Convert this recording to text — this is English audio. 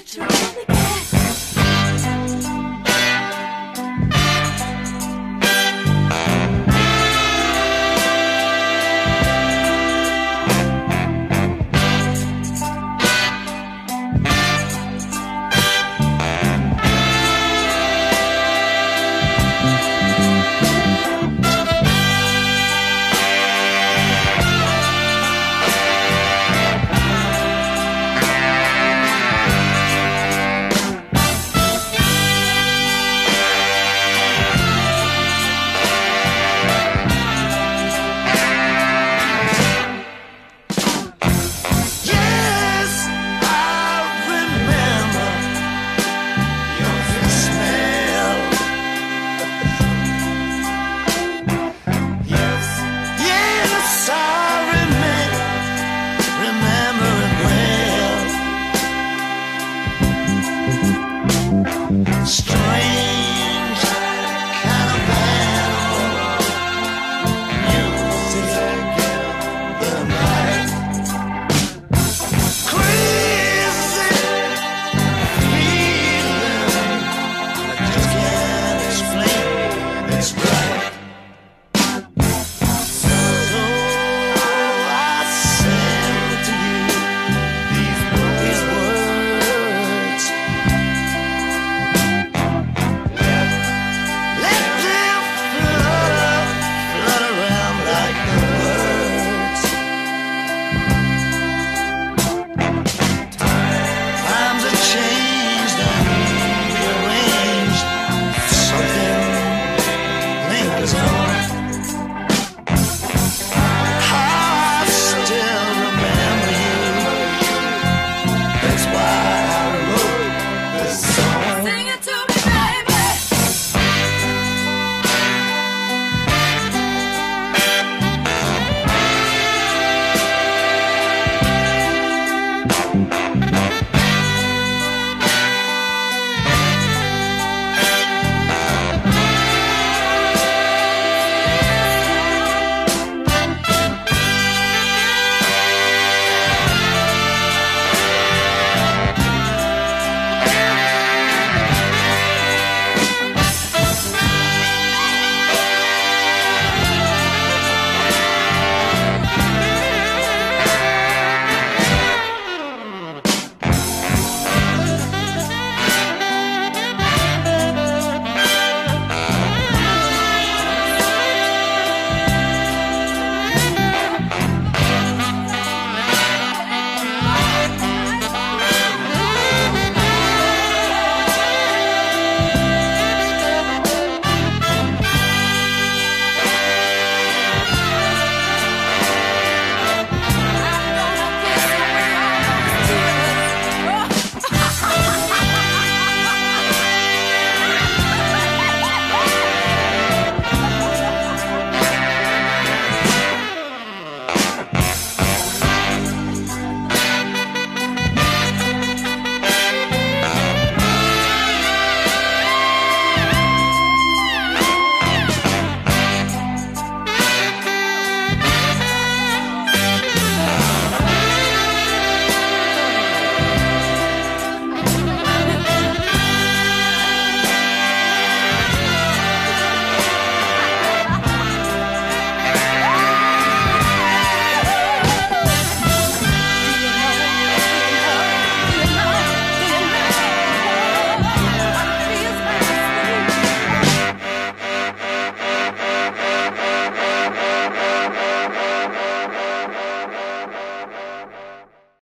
electronic